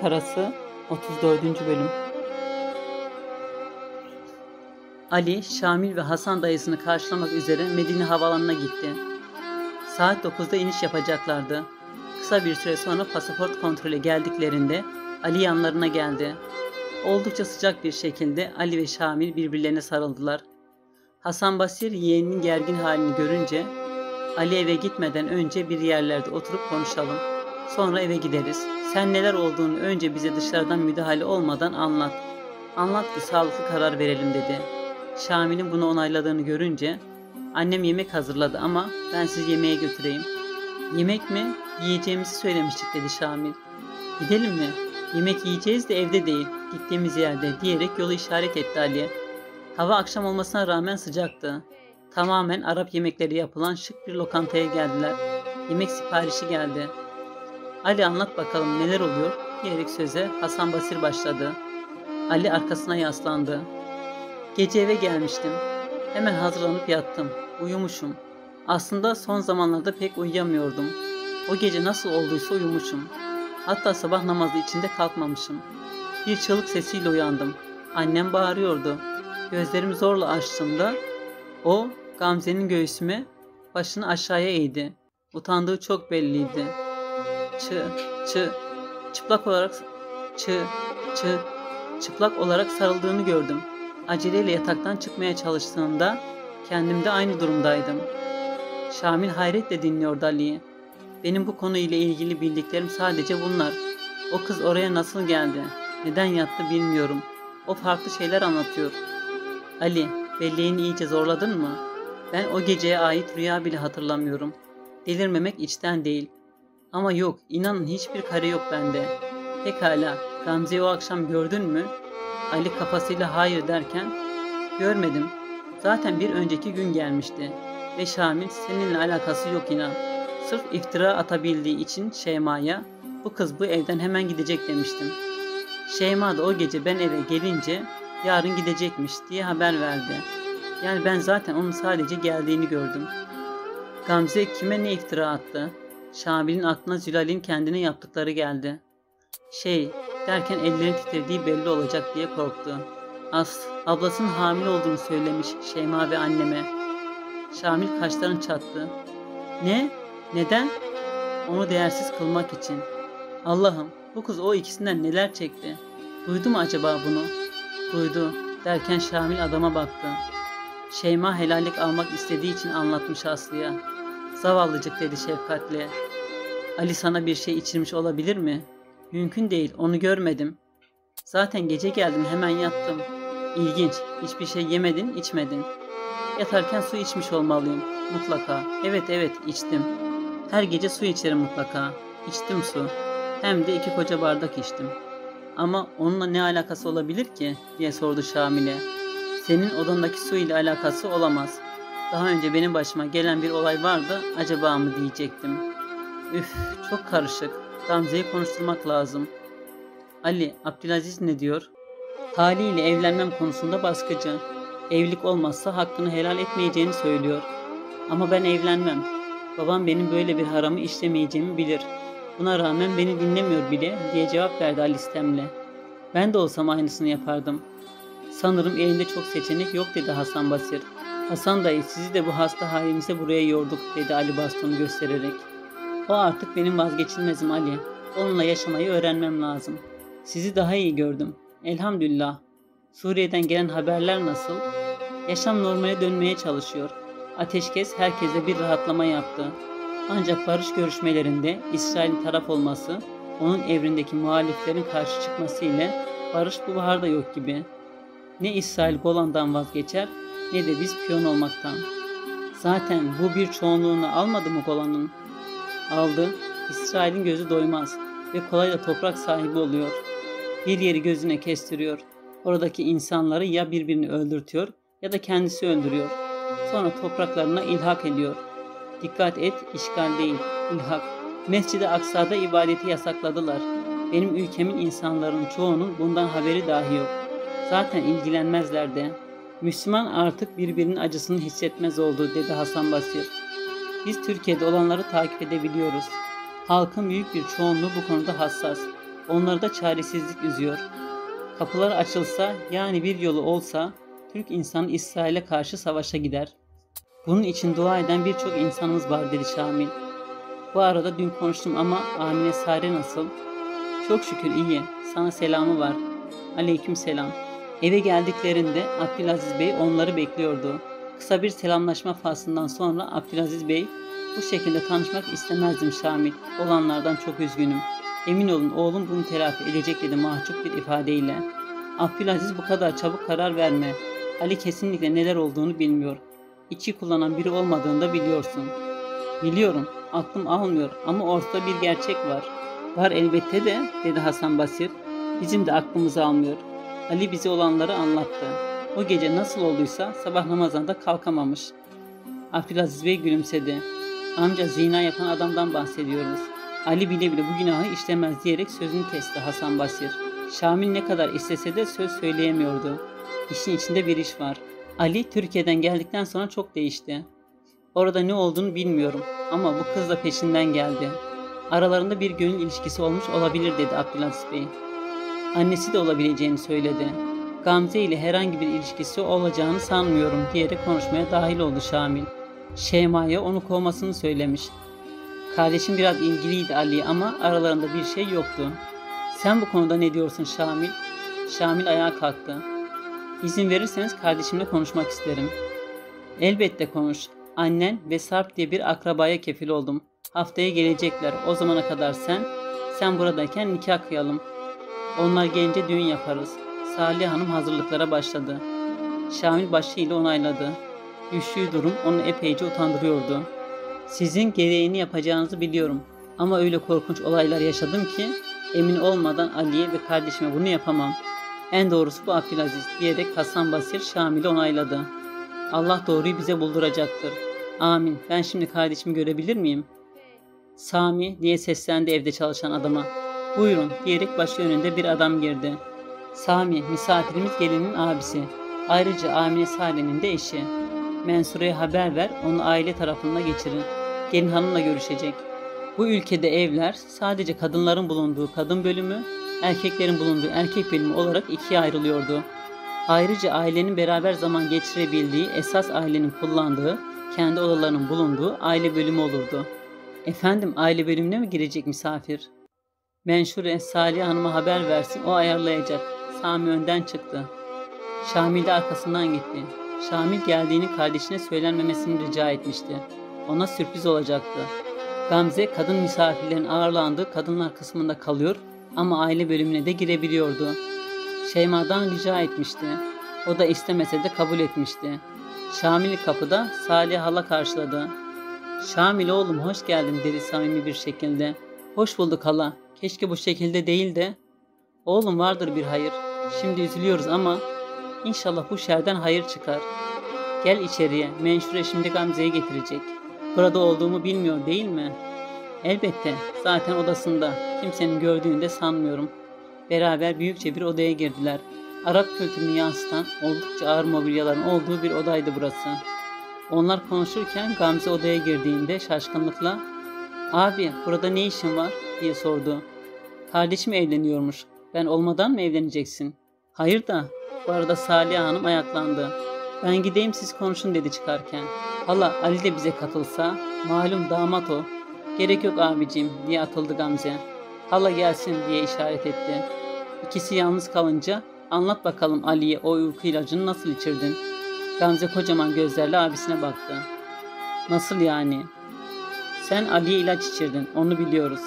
Karası 34. Bölüm Ali, Şamil ve Hasan dayısını karşılamak üzere Medine Havalanı'na gitti. Saat 9'da iniş yapacaklardı. Kısa bir süre sonra pasaport kontrolü geldiklerinde Ali yanlarına geldi. Oldukça sıcak bir şekilde Ali ve Şamil birbirlerine sarıldılar. Hasan Basir yeğeninin gergin halini görünce Ali eve gitmeden önce bir yerlerde oturup konuşalım. Sonra eve gideriz. Sen neler olduğunu önce bize dışarıdan müdahale olmadan anlat. Anlat ki sağlıklı karar verelim dedi. Şamil'in bunu onayladığını görünce annem yemek hazırladı ama ben sizi yemeğe götüreyim. Yemek mi? Yiyeceğimizi söylemiştik dedi Şamil. Gidelim mi? Yemek yiyeceğiz de evde değil, gittiğimiz yerde diyerek yolu işaret etti Ali. Hava akşam olmasına rağmen sıcaktı. Tamamen Arap yemekleri yapılan şık bir lokantaya geldiler. Yemek siparişi geldi. Ali anlat bakalım neler oluyor diyerek söze Hasan Basir başladı. Ali arkasına yaslandı. Gece eve gelmiştim. Hemen hazırlanıp yattım. Uyumuşum. Aslında son zamanlarda pek uyuyamıyordum. O gece nasıl olduysa uyumuşum. Hatta sabah namazı içinde kalkmamışım. Bir çığlık sesiyle uyandım. Annem bağırıyordu. Gözlerimi zorla açtığımda o Gamze'nin göğsüme başını aşağıya eğdi. Utandığı çok belliydi. Çı, çı, çıplak olarak çı, çı, çıplak olarak sarıldığını gördüm. Aceleyle yataktan çıkmaya çalıştığımda kendimde aynı durumdaydım. Şamil hayretle dinliyordu Ali'yi. Benim bu konuyla ilgili bildiklerim sadece bunlar. O kız oraya nasıl geldi? Neden yattı bilmiyorum. O farklı şeyler anlatıyor. Ali, belleğini iyice zorladın mı? Ben o geceye ait rüya bile hatırlamıyorum. Delirmemek içten değil. Ama yok, inanın hiçbir kare yok bende. Pekala, Gamze'yi o akşam gördün mü? Ali kafasıyla hayır derken, görmedim. Zaten bir önceki gün gelmişti. Ve Şamil seninle alakası yok inan. Sırf iftira atabildiği için Şeyma'ya bu kız bu evden hemen gidecek demiştim. Şeyma da o gece ben eve gelince yarın gidecekmiş diye haber verdi. Yani ben zaten onun sadece geldiğini gördüm. Gamze kime ne iftira attı? Şamil'in aklına Zülal'in kendine yaptıkları geldi. Şey derken ellerin titrediği belli olacak diye korktu. As, ablasının hamile olduğunu söylemiş Şeyma ve anneme. Şamil kaşlarını çattı. Ne? Neden? Onu değersiz kılmak için. Allah'ım bu kız o ikisinden neler çekti? Duydu mu acaba bunu? Duydu derken Şamil adama baktı. Şeyma helallik almak istediği için anlatmış Aslı'ya. Zavallıcık dedi şefkatle. Ali sana bir şey içirmiş olabilir mi? Mümkün değil, onu görmedim. Zaten gece geldim, hemen yattım. İlginç, hiçbir şey yemedin, içmedin. Yatarken su içmiş olmalıyım, mutlaka. Evet evet, içtim. Her gece su içerim mutlaka. İçtim su. Hem de iki koca bardak içtim. Ama onunla ne alakası olabilir ki? diye sordu Şamile. Senin odandaki su ile alakası olamaz. Daha önce benim başıma gelen bir olay vardı, acaba mı diyecektim. Üf, çok karışık. Gamze'yi konuşturmak lazım. Ali, Abdülaziz ne diyor? Haliyle evlenmem konusunda baskıcı. Evlilik olmazsa hakkını helal etmeyeceğini söylüyor. Ama ben evlenmem. Babam benim böyle bir haramı işlemeyeceğimi bilir. Buna rağmen beni dinlemiyor bile diye cevap verdi Ali istemle. Ben de olsam aynısını yapardım. Sanırım elinde çok seçenek yok dedi Hasan Basir. Hasan dayı sizi de bu hasta halimize buraya yorduk dedi Ali bastonu göstererek. O artık benim vazgeçilmezim Ali. Onunla yaşamayı öğrenmem lazım. Sizi daha iyi gördüm. Elhamdülillah. Suriye'den gelen haberler nasıl? Yaşam normale dönmeye çalışıyor. Ateşkes herkese bir rahatlama yaptı. Ancak barış görüşmelerinde İsrail'in taraf olması, onun evrindeki muhaliflerin karşı çıkması ile barış bu baharda yok gibi. Ne İsrail Golan'dan vazgeçer ne de biz piyon olmaktan. Zaten bu bir çoğunluğunu almadı mı Golan'ın? Aldı. İsrail'in gözü doymaz ve kolayla toprak sahibi oluyor. Bir yeri gözüne kestiriyor. Oradaki insanları ya birbirini öldürtüyor ya da kendisi öldürüyor. Sonra topraklarına ilhak ediyor. Dikkat et, işgal değil, ilhak. Mescid-i Aksa'da ibadeti yasakladılar. Benim ülkemin insanların çoğunun bundan haberi dahi yok. Zaten ilgilenmezler de. Müslüman artık birbirinin acısını hissetmez oldu dedi Hasan Basir. Biz Türkiye'de olanları takip edebiliyoruz. Halkın büyük bir çoğunluğu bu konuda hassas. onları da çaresizlik üzüyor. Kapılar açılsa yani bir yolu olsa Türk insanı İsrail'e karşı savaşa gider. Bunun için dua eden birçok insanımız var dedi Şamil. Bu arada dün konuştum ama Amine Sare nasıl? Çok şükür iyi. Sana selamı var. Aleyküm selam. Eve geldiklerinde Abdülaziz Bey onları bekliyordu. Kısa bir selamlaşma faslından sonra Abdülaziz Bey bu şekilde tanışmak istemezdim Şamil. Olanlardan çok üzgünüm. Emin olun oğlum bunu telafi edecek dedi mahcup bir ifadeyle. Abdülaziz bu kadar çabuk karar verme. Ali kesinlikle neler olduğunu bilmiyor. İçi kullanan biri olmadığını da biliyorsun. Biliyorum, aklım almıyor ama ortada bir gerçek var. Var elbette de, dedi Hasan Basir. Bizim de aklımız almıyor. Ali bize olanları anlattı. O gece nasıl olduysa sabah namazında kalkamamış. Abdülaziz Bey gülümsedi. Amca zina yapan adamdan bahsediyoruz. Ali bile bile bu günahı işlemez diyerek sözünü kesti Hasan Basir. Şamil ne kadar istese de söz söyleyemiyordu. İşin içinde bir iş var. Ali Türkiye'den geldikten sonra çok değişti. Orada ne olduğunu bilmiyorum ama bu kız da peşinden geldi. Aralarında bir gönül ilişkisi olmuş olabilir dedi Abdülaziz Bey. Annesi de olabileceğini söyledi. Gamze ile herhangi bir ilişkisi olacağını sanmıyorum diyerek konuşmaya dahil oldu Şamil. Şeyma'ya onu kovmasını söylemiş. Kardeşim biraz ilgiliydi Ali ama aralarında bir şey yoktu. Sen bu konuda ne diyorsun Şamil? Şamil ayağa kalktı. İzin verirseniz kardeşimle konuşmak isterim. Elbette konuş. Annen ve Sarp diye bir akrabaya kefil oldum. Haftaya gelecekler. O zamana kadar sen, sen buradayken nikah kıyalım. Onlar gelince düğün yaparız. Salih Hanım hazırlıklara başladı. Şamil başıyla onayladı. Düştüğü durum onu epeyce utandırıyordu. Sizin gereğini yapacağınızı biliyorum. Ama öyle korkunç olaylar yaşadım ki emin olmadan Ali'ye ve kardeşime bunu yapamam. En doğrusu bu Abdülaziz diyerek Hasan Basir Şamil'i onayladı. Allah doğruyu bize bulduracaktır. Amin. Ben şimdi kardeşimi görebilir miyim? Sami diye seslendi evde çalışan adama. Buyurun diyerek başı önünde bir adam girdi. Sami misafirimiz gelinin abisi. Ayrıca Amine Sare'nin de eşi. Mensure'ye haber ver onu aile tarafına geçirin. Gelin hanımla görüşecek. Bu ülkede evler sadece kadınların bulunduğu kadın bölümü, erkeklerin bulunduğu erkek bölümü olarak ikiye ayrılıyordu. Ayrıca ailenin beraber zaman geçirebildiği esas ailenin kullandığı, kendi odalarının bulunduğu aile bölümü olurdu. Efendim aile bölümüne mi girecek misafir? Menşure Salih Hanım'a haber versin o ayarlayacak. Sami önden çıktı. Şamil de arkasından gitti. Şamil geldiğini kardeşine söylenmemesini rica etmişti. Ona sürpriz olacaktı. Gamze kadın misafirlerin ağırlandığı kadınlar kısmında kalıyor ama aile bölümüne de girebiliyordu. Şeyma'dan rica etmişti. O da istemese de kabul etmişti. Şamil kapıda Salih hala karşıladı. Şamil oğlum hoş geldin dedi samimi bir şekilde. Hoş bulduk hala. Keşke bu şekilde değil de. Oğlum vardır bir hayır. Şimdi üzülüyoruz ama inşallah bu şerden hayır çıkar. Gel içeriye. Menşure şimdi Gamze'yi getirecek. Burada olduğumu bilmiyor değil mi? Elbette. Zaten odasında. Kimsenin gördüğünü de sanmıyorum. Beraber büyükçe bir odaya girdiler. Arap kültürünü yansıtan oldukça ağır mobilyaların olduğu bir odaydı burası. Onlar konuşurken Gamze odaya girdiğinde şaşkınlıkla ''Abi burada ne işin var?'' Diye sordu. ''Kardeşim evleniyormuş. Ben olmadan mı evleneceksin?'' ''Hayır da.'' Bu arada Salih Hanım ayaklandı. ''Ben gideyim siz konuşun.'' dedi çıkarken. ''Hala Ali de bize katılsa, malum damat o.'' ''Gerek yok abicim.'' diye atıldı Gamze. ''Hala gelsin.'' diye işaret etti. İkisi yalnız kalınca ''Anlat bakalım Ali'ye o uyku ilacını nasıl içirdin?'' Gamze kocaman gözlerle abisine baktı. Nasıl yani? Sen Ali'ye ilaç içirdin, onu biliyoruz.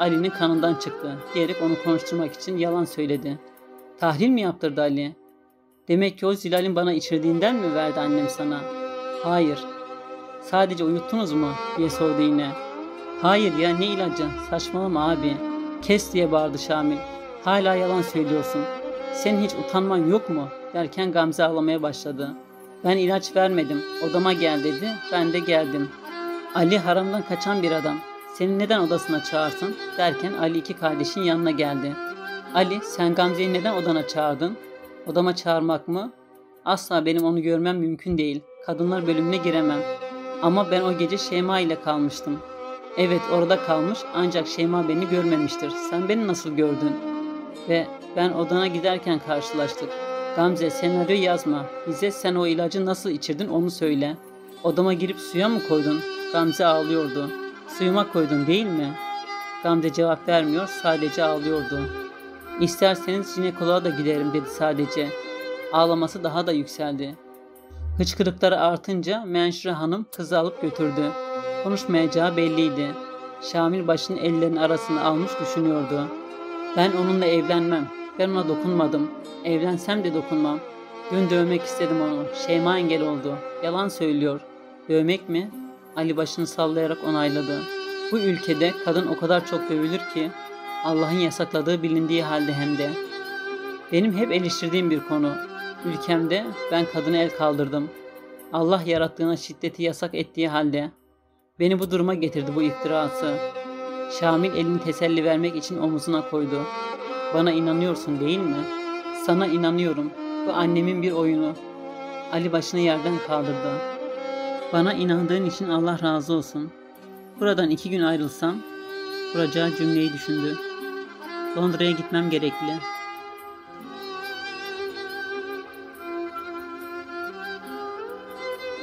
Ali'nin kanından çıktı diyerek onu konuşturmak için yalan söyledi. Tahlil mi yaptırdı Ali? Demek ki o Zilal'in bana içirdiğinden mi verdi annem sana? Hayır. Sadece uyuttunuz mu? diye sordu yine. Hayır ya ne ilacı? Saçmalama abi. Kes diye bağırdı Şamil. Hala yalan söylüyorsun. Senin hiç utanman yok mu? derken Gamze ağlamaya başladı. Ben ilaç vermedim. Odama gel dedi. Ben de geldim. Ali haramdan kaçan bir adam. Seni neden odasına çağırsın? Derken Ali iki kardeşin yanına geldi. Ali sen Gamze'yi neden odana çağırdın? Odama çağırmak mı? Asla benim onu görmem mümkün değil. Kadınlar bölümüne giremem. Ama ben o gece Şeyma ile kalmıştım. Evet orada kalmış ancak Şeyma beni görmemiştir. Sen beni nasıl gördün? Ve ben odana giderken karşılaştık. Gamze senaryo yazma. Bize sen o ilacı nasıl içirdin onu söyle. Odama girip suya mı koydun? Gamze ağlıyordu. Suyuma koydun değil mi? Gamze cevap vermiyor sadece ağlıyordu. İsterseniz jinekoloğa da giderim dedi sadece. Ağlaması daha da yükseldi. Hıçkırıkları artınca Menşure Hanım kızı alıp götürdü. Konuşmayacağı belliydi. Şamil başını ellerinin arasına almış düşünüyordu. Ben onunla evlenmem. Ben ona dokunmadım. Evlensem de dokunmam. Dün dövmek istedim onu. Şeyma engel oldu. Yalan söylüyor. Dövmek mi? Ali başını sallayarak onayladı. Bu ülkede kadın o kadar çok dövülür ki Allah'ın yasakladığı bilindiği halde hem de. Benim hep eleştirdiğim bir konu. Ülkemde ben kadına el kaldırdım. Allah yarattığına şiddeti yasak ettiği halde. Beni bu duruma getirdi bu iftirası. Şamil elini teselli vermek için omuzuna koydu. Bana inanıyorsun değil mi? Sana inanıyorum. Bu annemin bir oyunu. Ali başını yerden kaldırdı. Bana inandığın için Allah razı olsun. Buradan iki gün ayrılsam, kuracağı cümleyi düşündü. Londra'ya gitmem gerekli.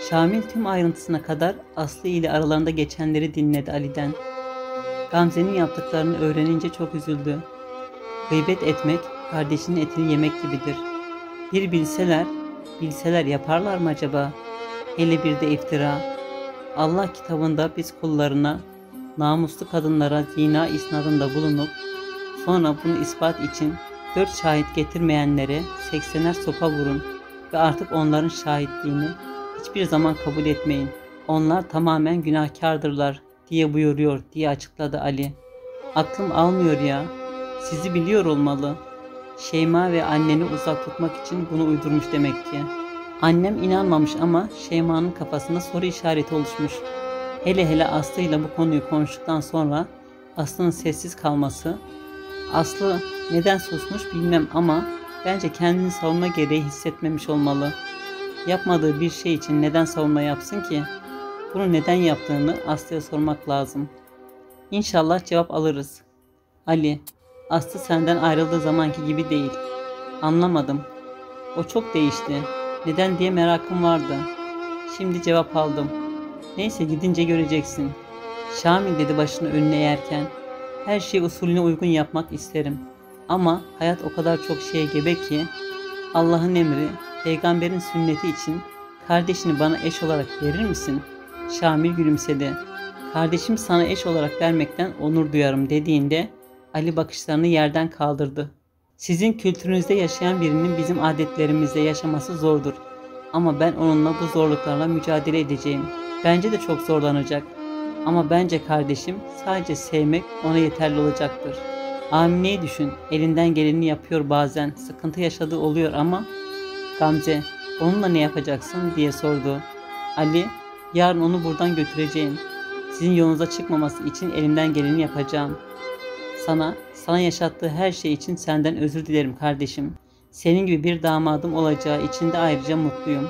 Şamil tüm ayrıntısına kadar Aslı ile aralarında geçenleri dinledi Ali'den. Gamze'nin yaptıklarını öğrenince çok üzüldü. Gıybet etmek, kardeşinin etini yemek gibidir. Bir bilseler, bilseler yaparlar mı acaba? Hele bir de iftira. Allah kitabında biz kullarına, namuslu kadınlara zina isnadında bulunup, sonra bunu ispat için dört şahit getirmeyenlere seksener sopa vurun ve artık onların şahitliğini hiçbir zaman kabul etmeyin. Onlar tamamen günahkardırlar diye buyuruyor diye açıkladı Ali. Aklım almıyor ya. Sizi biliyor olmalı. Şeyma ve anneni uzak tutmak için bunu uydurmuş demek ki. Annem inanmamış ama Şeyma'nın kafasında soru işareti oluşmuş. Hele hele Aslı ile bu konuyu konuştuktan sonra Aslı'nın sessiz kalması, Aslı neden susmuş bilmem ama bence kendini savunma gereği hissetmemiş olmalı. Yapmadığı bir şey için neden savunma yapsın ki? Bunu neden yaptığını Aslı'ya sormak lazım. İnşallah cevap alırız. Ali, Aslı senden ayrıldığı zamanki gibi değil. Anlamadım. O çok değişti. Neden diye merakım vardı. Şimdi cevap aldım. Neyse gidince göreceksin. Şamil dedi başını önüne eğerken. Her şeyi usulüne uygun yapmak isterim. Ama hayat o kadar çok şeye gebe ki Allah'ın emri, peygamberin sünneti için kardeşini bana eş olarak verir misin? Şamil gülümsedi. Kardeşim sana eş olarak vermekten onur duyarım dediğinde Ali bakışlarını yerden kaldırdı. Sizin kültürünüzde yaşayan birinin bizim adetlerimizde yaşaması zordur. Ama ben onunla bu zorluklarla mücadele edeceğim. Bence de çok zorlanacak. Ama bence kardeşim sadece sevmek ona yeterli olacaktır. Amine'yi düşün. Elinden geleni yapıyor bazen. Sıkıntı yaşadığı oluyor ama Gamze onunla ne yapacaksın diye sordu. Ali yarın onu buradan götüreceğim. Sizin yolunuza çıkmaması için elimden geleni yapacağım. Sana, sana yaşattığı her şey için senden özür dilerim kardeşim. Senin gibi bir damadım olacağı için de ayrıca mutluyum.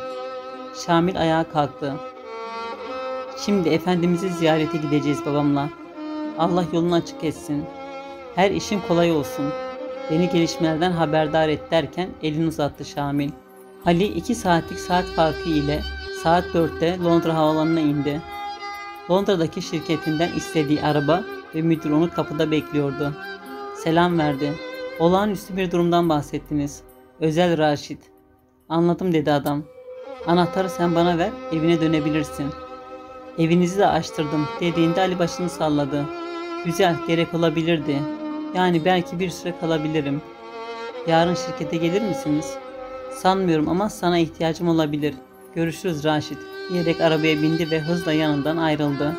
Şamil ayağa kalktı. Şimdi Efendimiz'i ziyarete gideceğiz babamla. Allah yolunu açık etsin. Her işin kolay olsun. Beni gelişmelerden haberdar et derken elini uzattı Şamil. Ali iki saatlik saat farkı ile saat 4'te Londra havalanına indi. Londra'daki şirketinden istediği araba ve müdür onu kapıda bekliyordu. Selam verdi. Olağanüstü bir durumdan bahsettiniz. Özel Raşit. Anladım dedi adam. Anahtarı sen bana ver, evine dönebilirsin. Evinizi de açtırdım dediğinde Ali başını salladı. Güzel, gerek olabilirdi. Yani belki bir süre kalabilirim. Yarın şirkete gelir misiniz? Sanmıyorum ama sana ihtiyacım olabilir. Görüşürüz Raşit diyerek arabaya bindi ve hızla yanından ayrıldı.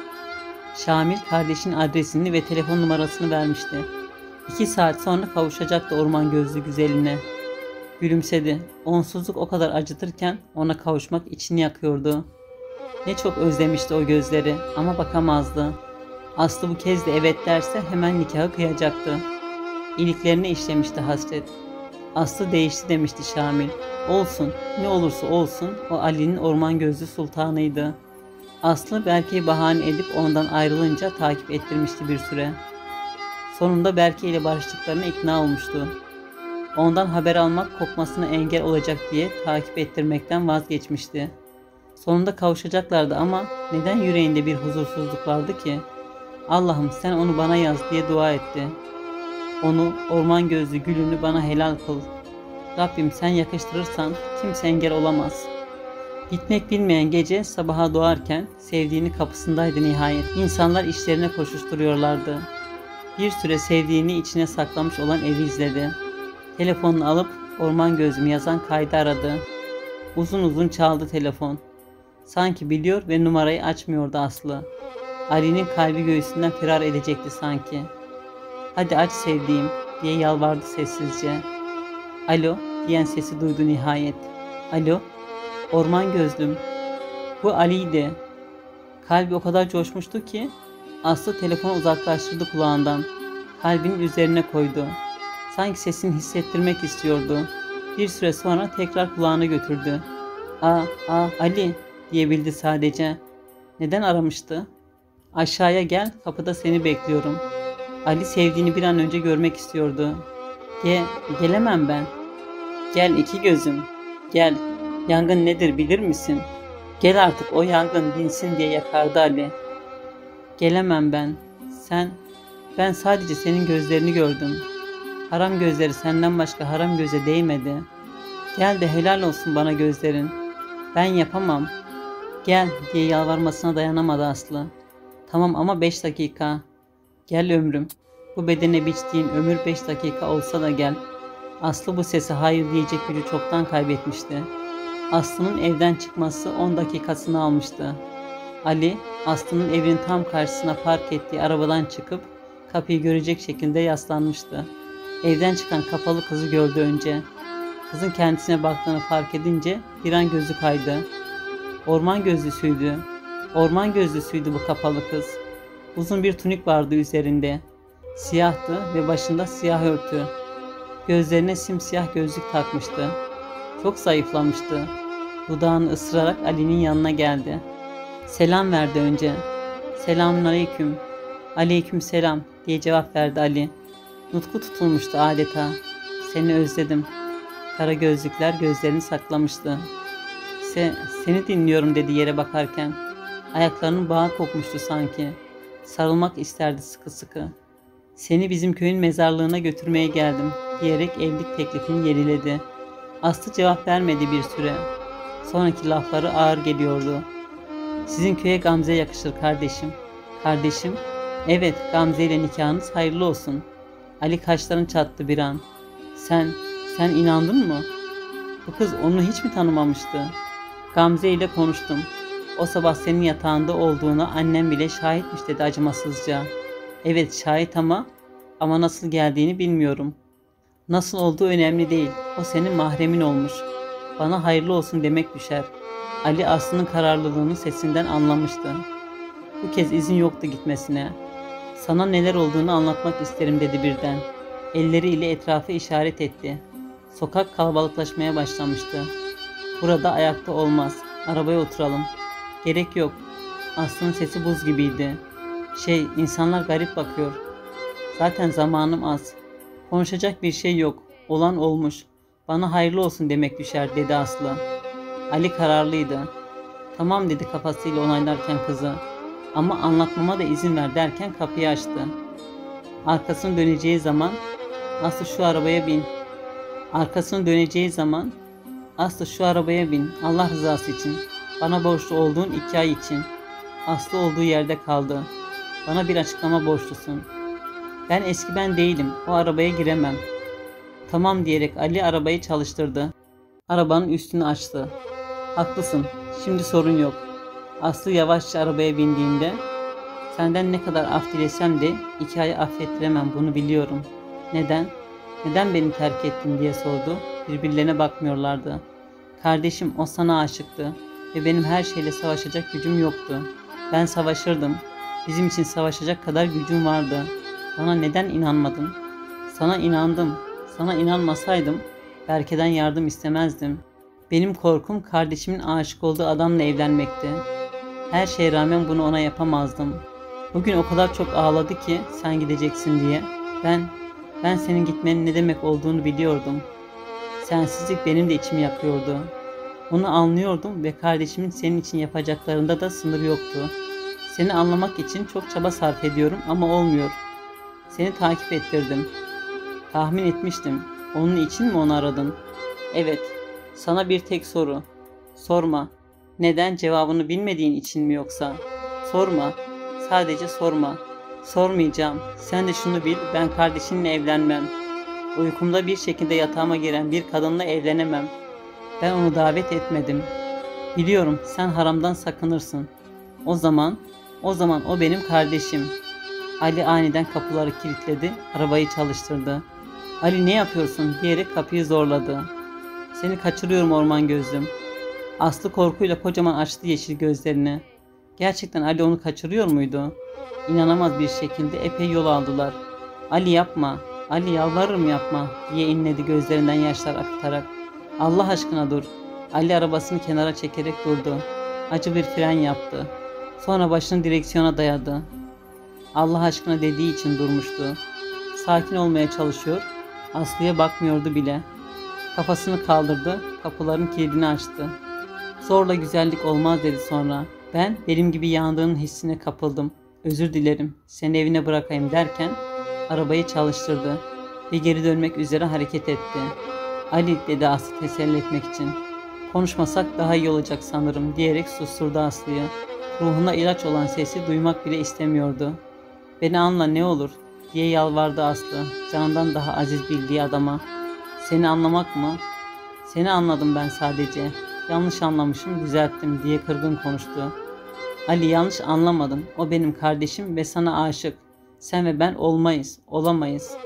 Şamil kardeşin adresini ve telefon numarasını vermişti. İki saat sonra kavuşacaktı orman gözlü güzeline. Gülümsedi. Onsuzluk o kadar acıtırken ona kavuşmak içini yakıyordu. Ne çok özlemişti o gözleri ama bakamazdı. Aslı bu kez de evet derse hemen nikahı kıyacaktı. İliklerine işlemişti hasret. Aslı değişti demişti Şamil. Olsun, ne olursa olsun o Ali'nin orman gözlü sultanıydı. Aslı Berke'yi bahane edip ondan ayrılınca takip ettirmişti bir süre. Sonunda Berke ile barıştıklarına ikna olmuştu. Ondan haber almak kopmasına engel olacak diye takip ettirmekten vazgeçmişti. Sonunda kavuşacaklardı ama neden yüreğinde bir huzursuzluk vardı ki? Allah'ım sen onu bana yaz diye dua etti. Onu orman gözlü gülünü bana helal kıl. Rabbim sen yakıştırırsan kimse engel olamaz. Gitmek bilmeyen gece sabaha doğarken sevdiğini kapısındaydı nihayet. İnsanlar işlerine koşuşturuyorlardı. Bir süre sevdiğini içine saklamış olan evi izledi. Telefonunu alıp orman gözümü yazan kaydı aradı. Uzun uzun çaldı telefon. Sanki biliyor ve numarayı açmıyordu Aslı. Ali'nin kalbi göğsünden firar edecekti sanki. Hadi aç sevdiğim diye yalvardı sessizce. Alo diyen sesi duydu nihayet. Alo orman gözlüm. Bu Ali'ydi. Kalbi o kadar coşmuştu ki Aslı telefonu uzaklaştırdı kulağından. Kalbinin üzerine koydu. Sanki sesini hissettirmek istiyordu. Bir süre sonra tekrar kulağına götürdü. Aa, aa Ali diyebildi sadece. Neden aramıştı? Aşağıya gel, kapıda seni bekliyorum. Ali sevdiğini bir an önce görmek istiyordu. Ge, gelemem ben. Gel iki gözüm, gel. Yangın nedir bilir misin? Gel artık o yangın dinsin diye yakardı Ali. Gelemem ben. Sen, ben sadece senin gözlerini gördüm. Haram gözleri senden başka haram göze değmedi. Gel de helal olsun bana gözlerin. Ben yapamam. Gel diye yalvarmasına dayanamadı Aslı. Tamam ama beş dakika. Gel ömrüm. Bu bedene biçtiğin ömür beş dakika olsa da gel. Aslı bu sese hayır diyecek gücü çoktan kaybetmişti. Aslı'nın evden çıkması 10 dakikasını almıştı. Ali, Aslı'nın evinin tam karşısına park ettiği arabadan çıkıp kapıyı görecek şekilde yaslanmıştı. Evden çıkan kapalı kızı gördü önce. Kızın kendisine baktığını fark edince bir an gözü kaydı. Orman gözlüsüydü. Orman gözlüsüydü bu kapalı kız. Uzun bir tunik vardı üzerinde. Siyahtı ve başında siyah örtü. Gözlerine simsiyah gözlük takmıştı. Çok zayıflamıştı. Dudağını ısırarak Ali'nin yanına geldi. Selam verdi önce. Selamun aleyküm. Aleyküm selam diye cevap verdi Ali. Nutku tutulmuştu adeta. Seni özledim. Kara gözlükler gözlerini saklamıştı. Se, seni dinliyorum dedi yere bakarken. Ayaklarının bağı kopmuştu sanki. Sarılmak isterdi sıkı sıkı. Seni bizim köyün mezarlığına götürmeye geldim diyerek evlilik teklifini yeniledi. Aslı cevap vermedi bir süre. Sonraki lafları ağır geliyordu. Sizin köye Gamze yakışır kardeşim. Kardeşim? Evet Gamze ile nikahınız hayırlı olsun. Ali kaşlarını çattı bir an. Sen, sen inandın mı? Bu kız onu hiç mi tanımamıştı? Gamze ile konuştum. O sabah senin yatağında olduğunu annem bile şahitmiş dedi acımasızca. Evet şahit ama ama nasıl geldiğini bilmiyorum. Nasıl olduğu önemli değil. O senin mahremin olmuş. Bana hayırlı olsun demek düşer. Ali Aslı'nın kararlılığını sesinden anlamıştı. Bu kez izin yoktu gitmesine. Sana neler olduğunu anlatmak isterim dedi birden. Elleriyle etrafı işaret etti. Sokak kalabalıklaşmaya başlamıştı. Burada ayakta olmaz. Arabaya oturalım. Gerek yok. Aslı'nın sesi buz gibiydi. Şey, insanlar garip bakıyor. Zaten zamanım az. Konuşacak bir şey yok. Olan olmuş. Bana hayırlı olsun demek düşer dedi Aslı. Ali kararlıydı. Tamam dedi kafasıyla onaylarken kızı. Ama anlatmama da izin ver derken kapıyı açtı. Arkasını döneceği zaman Aslı şu arabaya bin. Arkasını döneceği zaman Aslı şu arabaya bin. Allah rızası için. Bana borçlu olduğun iki ay için. Aslı olduğu yerde kaldı. Bana bir açıklama borçlusun. Ben eski ben değilim. O arabaya giremem. Tamam diyerek Ali arabayı çalıştırdı. Arabanın üstünü açtı. Haklısın. Şimdi sorun yok. Aslı yavaşça arabaya bindiğinde senden ne kadar af dilesem de iki ayı affettiremem bunu biliyorum. Neden? Neden beni terk ettin diye sordu. Birbirlerine bakmıyorlardı. Kardeşim o sana aşıktı ve benim her şeyle savaşacak gücüm yoktu. Ben savaşırdım. Bizim için savaşacak kadar gücüm vardı. Bana neden inanmadın? Sana inandım. Sana inanmasaydım Berke'den yardım istemezdim. Benim korkum kardeşimin aşık olduğu adamla evlenmekti. Her şeye rağmen bunu ona yapamazdım. Bugün o kadar çok ağladı ki sen gideceksin diye. Ben, ben senin gitmenin ne demek olduğunu biliyordum. Sensizlik benim de içimi yakıyordu. Onu anlıyordum ve kardeşimin senin için yapacaklarında da sınır yoktu. Seni anlamak için çok çaba sarf ediyorum ama olmuyor. Seni takip ettirdim. Tahmin etmiştim. Onun için mi onu aradın? Evet. Sana bir tek soru. Sorma. Neden cevabını bilmediğin için mi yoksa? Sorma. Sadece sorma. Sormayacağım. Sen de şunu bil, ben kardeşinle evlenmem. Uykumda bir şekilde yatağıma giren bir kadınla evlenemem. Ben onu davet etmedim. Biliyorum sen haramdan sakınırsın. O zaman, o zaman o benim kardeşim. Ali aniden kapıları kilitledi, arabayı çalıştırdı. Ali ne yapıyorsun diyerek kapıyı zorladı. Seni kaçırıyorum orman gözlüm. Aslı korkuyla kocaman açtı yeşil gözlerini. Gerçekten Ali onu kaçırıyor muydu? İnanamaz bir şekilde epey yol aldılar. Ali yapma, Ali yalvarırım yapma diye inledi gözlerinden yaşlar akıtarak. Allah aşkına dur. Ali arabasını kenara çekerek durdu. Acı bir fren yaptı. Sonra başını direksiyona dayadı. Allah aşkına dediği için durmuştu. Sakin olmaya çalışıyor. Aslı'ya bakmıyordu bile. Kafasını kaldırdı, kapıların kilidini açtı. Zorla güzellik olmaz dedi sonra. Ben benim gibi yandığın hissine kapıldım. Özür dilerim, seni evine bırakayım derken arabayı çalıştırdı ve geri dönmek üzere hareket etti. Ali dedi Aslı teselli etmek için. Konuşmasak daha iyi olacak sanırım diyerek susturdu Aslı'yı. Ruhuna ilaç olan sesi duymak bile istemiyordu. Beni anla ne olur diye yalvardı Aslı canından daha aziz bildiği adama. Seni anlamak mı? Seni anladım ben sadece. Yanlış anlamışım düzelttim diye kırgın konuştu. Ali yanlış anlamadın. O benim kardeşim ve sana aşık. Sen ve ben olmayız, olamayız.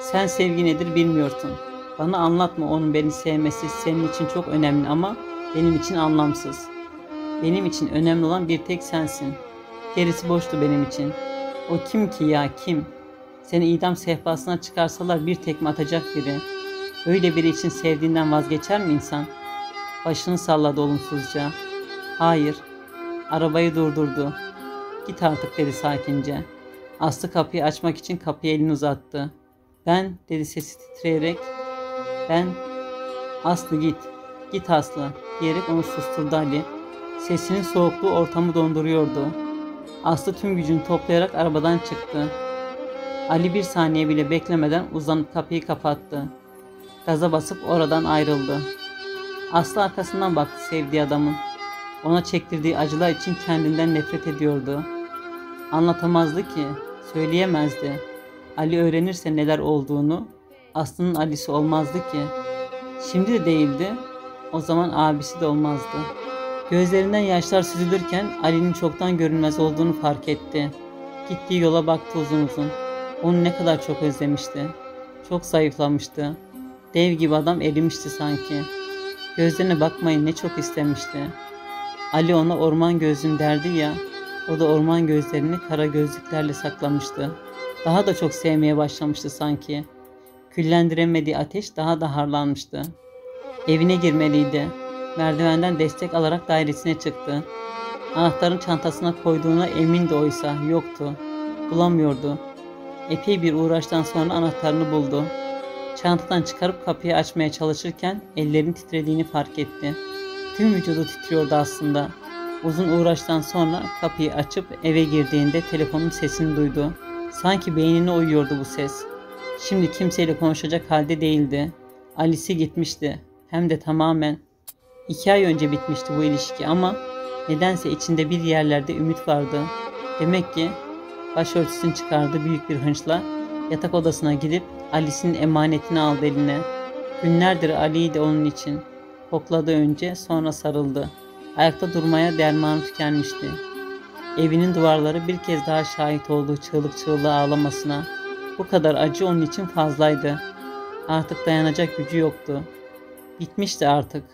Sen sevgi nedir bilmiyorsun. Bana anlatma onun beni sevmesi senin için çok önemli ama benim için anlamsız. Benim için önemli olan bir tek sensin. Gerisi boştu benim için. O kim ki ya kim? Seni idam sehpasına çıkarsalar bir tekme atacak biri. Öyle biri için sevdiğinden vazgeçer mi insan? Başını salladı olumsuzca. Hayır. Arabayı durdurdu. Git artık dedi sakince. Aslı kapıyı açmak için kapıya elini uzattı. Ben dedi sesi titreyerek. Ben Aslı git. Git Aslı diyerek onu susturdu Ali. Sesinin soğukluğu ortamı donduruyordu. Aslı tüm gücünü toplayarak arabadan çıktı. Ali bir saniye bile beklemeden uzanıp kapıyı kapattı. Gaza basıp oradan ayrıldı. Aslı arkasından baktı sevdiği adamın. Ona çektirdiği acılar için kendinden nefret ediyordu. Anlatamazdı ki, söyleyemezdi. Ali öğrenirse neler olduğunu, Aslı'nın Ali'si olmazdı ki. Şimdi de değildi, o zaman abisi de olmazdı. Gözlerinden yaşlar süzülürken Ali'nin çoktan görünmez olduğunu fark etti. Gittiği yola baktı uzun uzun. Onu ne kadar çok özlemişti. Çok zayıflamıştı. Dev gibi adam erimişti sanki. Gözlerine bakmayı ne çok istemişti. Ali ona orman gözlüm derdi ya, o da orman gözlerini kara gözlüklerle saklamıştı. Daha da çok sevmeye başlamıştı sanki. Küllendiremediği ateş daha da harlanmıştı. Evine girmeliydi. Merdivenden destek alarak dairesine çıktı. Anahtarın çantasına koyduğuna emindi oysa yoktu. Bulamıyordu. Epey bir uğraştan sonra anahtarını buldu. Çantadan çıkarıp kapıyı açmaya çalışırken ellerin titrediğini fark etti. Tüm vücudu titriyordu aslında. Uzun uğraştan sonra kapıyı açıp eve girdiğinde telefonun sesini duydu. Sanki beynine uyuyordu bu ses. Şimdi kimseyle konuşacak halde değildi. Alice gitmişti. Hem de tamamen. İki ay önce bitmişti bu ilişki ama nedense içinde bir yerlerde ümit vardı. Demek ki başörtüsünü çıkardı büyük bir hınçla. Yatak odasına gidip Alice'in emanetini aldı eline. Günlerdir Ali'ydi onun için. Kokladı önce sonra sarıldı. Ayakta durmaya dermanı tükenmişti. Evinin duvarları bir kez daha şahit olduğu çığlık çığlığa ağlamasına. Bu kadar acı onun için fazlaydı. Artık dayanacak gücü yoktu. Bitmişti artık.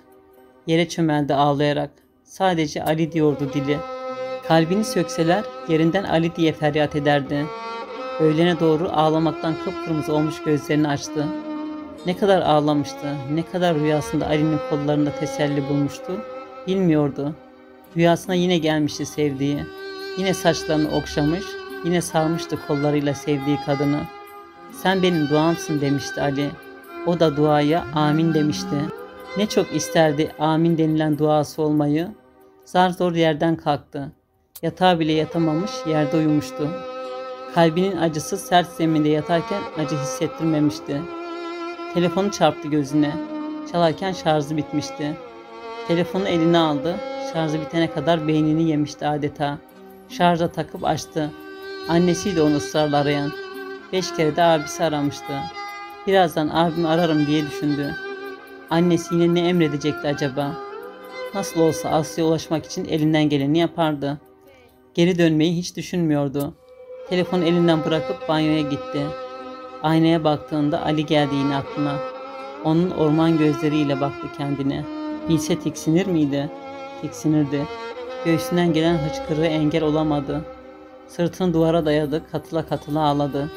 Yere çömeldi ağlayarak. Sadece Ali diyordu dili. Kalbini sökseler yerinden Ali diye feryat ederdi. Öğlene doğru ağlamaktan kıpkırmızı olmuş gözlerini açtı. Ne kadar ağlamıştı, ne kadar rüyasında Ali'nin kollarında teselli bulmuştu, bilmiyordu. Rüyasına yine gelmişti sevdiği. Yine saçlarını okşamış, yine sarmıştı kollarıyla sevdiği kadını. Sen benim duamsın demişti Ali. O da duaya amin demişti. Ne çok isterdi amin denilen duası olmayı. Zar zor yerden kalktı. Yatağa bile yatamamış yerde uyumuştu. Kalbinin acısı sert zeminde yatarken acı hissettirmemişti. Telefonu çarptı gözüne. Çalarken şarjı bitmişti. Telefonu eline aldı. Şarjı bitene kadar beynini yemişti adeta. Şarja takıp açtı. Annesiydi onu ısrarla arayan. Beş kere de abisi aramıştı. Birazdan abimi ararım diye düşündü. Annesi yine ne emredecekti acaba? Nasıl olsa Aslı'ya ulaşmak için elinden geleni yapardı. Geri dönmeyi hiç düşünmüyordu. Telefonu elinden bırakıp banyoya gitti. Aynaya baktığında Ali geldi yine aklına. Onun orman gözleriyle baktı kendine. Bilse tiksinir miydi? Tiksinirdi. Göğsünden gelen hıçkırığı engel olamadı. Sırtını duvara dayadı, katıla katıla ağladı.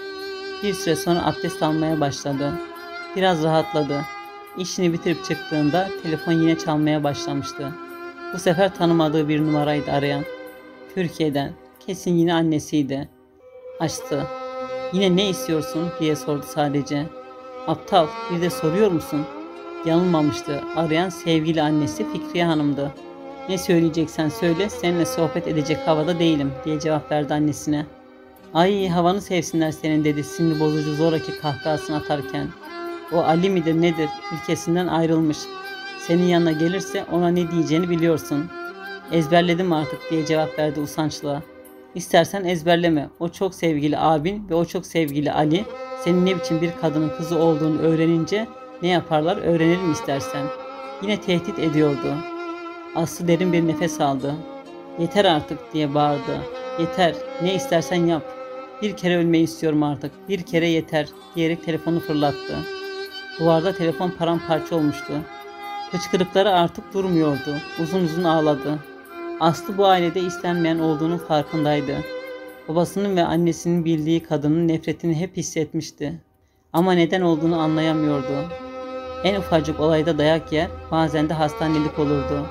Bir süre sonra abdest almaya başladı. Biraz rahatladı. İşini bitirip çıktığında telefon yine çalmaya başlamıştı. Bu sefer tanımadığı bir numaraydı arayan. Türkiye'den. Kesin yine annesiydi. Açtı. Yine ne istiyorsun diye sordu sadece. Aptal bir de soruyor musun? Yanılmamıştı. Arayan sevgili annesi Fikriye Hanım'dı. Ne söyleyeceksen söyle seninle sohbet edecek havada değilim diye cevap verdi annesine. Ay havanı sevsinler senin dedi sinir bozucu zoraki kahkahasını atarken. O Ali midir nedir ülkesinden ayrılmış. Senin yanına gelirse ona ne diyeceğini biliyorsun. Ezberledim artık diye cevap verdi usançla. İstersen ezberleme. O çok sevgili abin ve o çok sevgili Ali senin ne biçim bir kadının kızı olduğunu öğrenince ne yaparlar öğrenelim istersen. Yine tehdit ediyordu. Aslı derin bir nefes aldı. Yeter artık diye bağırdı. Yeter ne istersen yap. Bir kere ölmeyi istiyorum artık. Bir kere yeter diyerek telefonu fırlattı. Duvarda telefon paramparça olmuştu. Hıçkırıkları artık durmuyordu. Uzun uzun ağladı. Aslı bu ailede istenmeyen olduğunun farkındaydı. Babasının ve annesinin bildiği kadının nefretini hep hissetmişti. Ama neden olduğunu anlayamıyordu. En ufacık olayda dayak yer, bazen de hastanelik olurdu.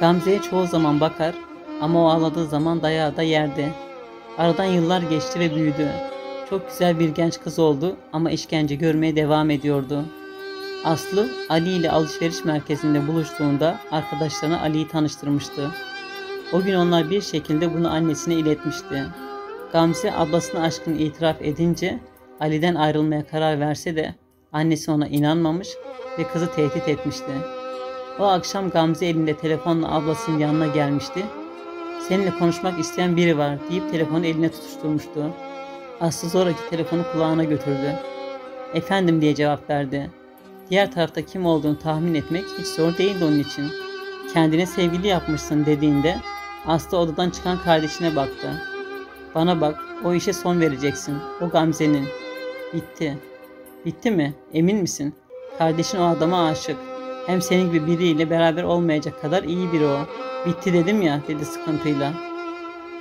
Gamze'ye çoğu zaman bakar ama o ağladığı zaman dayağı da yerdi. Aradan yıllar geçti ve büyüdü. Çok güzel bir genç kız oldu ama işkence görmeye devam ediyordu. Aslı Ali ile alışveriş merkezinde buluştuğunda arkadaşlarına Ali'yi tanıştırmıştı. O gün onlar bir şekilde bunu annesine iletmişti. Gamze ablasına aşkını itiraf edince Ali'den ayrılmaya karar verse de annesi ona inanmamış ve kızı tehdit etmişti. O akşam Gamze elinde telefonla ablasının yanına gelmişti. Seninle konuşmak isteyen biri var deyip telefonu eline tutuşturmuştu. Aslı zoraki telefonu kulağına götürdü. Efendim diye cevap verdi. Diğer tarafta kim olduğunu tahmin etmek hiç zor değildi onun için. Kendine sevgili yapmışsın dediğinde Aslı odadan çıkan kardeşine baktı. Bana bak, o işe son vereceksin. O Gamze'nin. Bitti. Bitti mi? Emin misin? Kardeşin o adama aşık. Hem senin gibi biriyle beraber olmayacak kadar iyi biri o. Bitti dedim ya, dedi sıkıntıyla.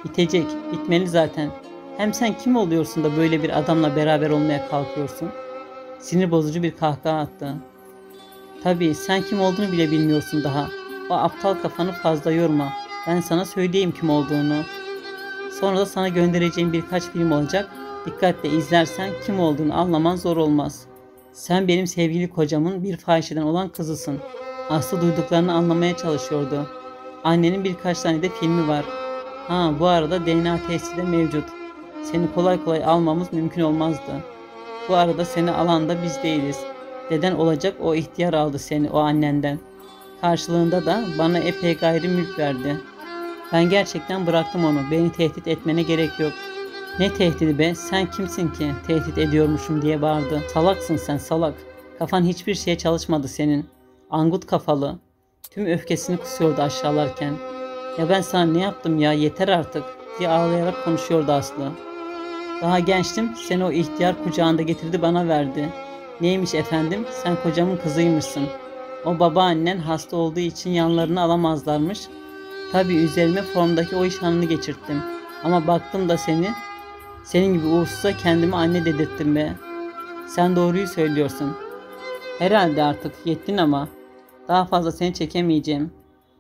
Bitecek, bitmeli zaten. Hem sen kim oluyorsun da böyle bir adamla beraber olmaya kalkıyorsun? Sinir bozucu bir kahkaha attı. Tabii sen kim olduğunu bile bilmiyorsun daha. O aptal kafanı fazla yorma. Ben sana söyleyeyim kim olduğunu. Sonra da sana göndereceğim birkaç film olacak. Dikkatle izlersen kim olduğunu anlaman zor olmaz. Sen benim sevgili kocamın bir fahişeden olan kızısın. Aslı duyduklarını anlamaya çalışıyordu. Annenin birkaç tane de filmi var. Ha bu arada DNA testi de mevcut. Seni kolay kolay almamız mümkün olmazdı. Bu arada seni alan da biz değiliz. Deden olacak o ihtiyar aldı seni o annenden. Karşılığında da bana epey gayri mülk verdi. Ben gerçekten bıraktım onu. Beni tehdit etmene gerek yok. Ne tehdidi be? Sen kimsin ki? Tehdit ediyormuşum diye bağırdı. Salaksın sen salak. Kafan hiçbir şeye çalışmadı senin. Angut kafalı. Tüm öfkesini kusuyordu aşağılarken. Ya ben sana ne yaptım ya yeter artık diye ağlayarak konuşuyordu Aslı. Daha gençtim seni o ihtiyar kucağında getirdi bana verdi. Neymiş efendim sen kocamın kızıymışsın. O babaannen hasta olduğu için yanlarını alamazlarmış. Tabi üzerime formdaki o iş hanını geçirttim. Ama baktım da seni, senin gibi uğursuza kendimi anne dedirttim be. Sen doğruyu söylüyorsun. Herhalde artık yettin ama daha fazla seni çekemeyeceğim.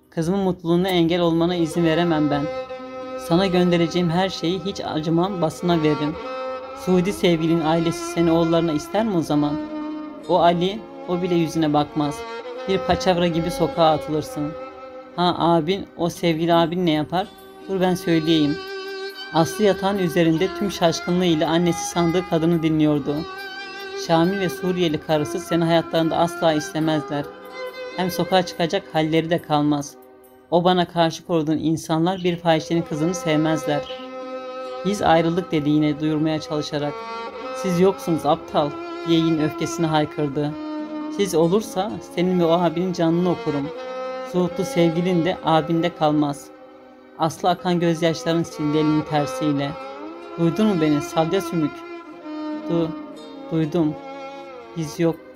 Kızımın mutluluğuna engel olmana izin veremem ben. Sana göndereceğim her şeyi hiç acımam basına veririm. Suudi sevgilinin ailesi seni oğullarına ister mi o zaman? O Ali, o bile yüzüne bakmaz. Bir paçavra gibi sokağa atılırsın. Ha abin, o sevgili abin ne yapar? Dur ben söyleyeyim. Aslı yatağın üzerinde tüm şaşkınlığıyla annesi sandığı kadını dinliyordu. Şamil ve Suriyeli karısı seni hayatlarında asla istemezler. Hem sokağa çıkacak halleri de kalmaz. O bana karşı koruduğun insanlar bir fahişenin kızını sevmezler. Biz ayrıldık dedi yine duyurmaya çalışarak. Siz yoksunuz aptal diye yine öfkesini haykırdı. Siz olursa senin ve o abinin canını okurum. Suudlu sevgilin de abinde kalmaz. Aslı akan gözyaşların sildi elinin tersiyle. Duydun mu beni salya sümük? Du, duydum. Biz yok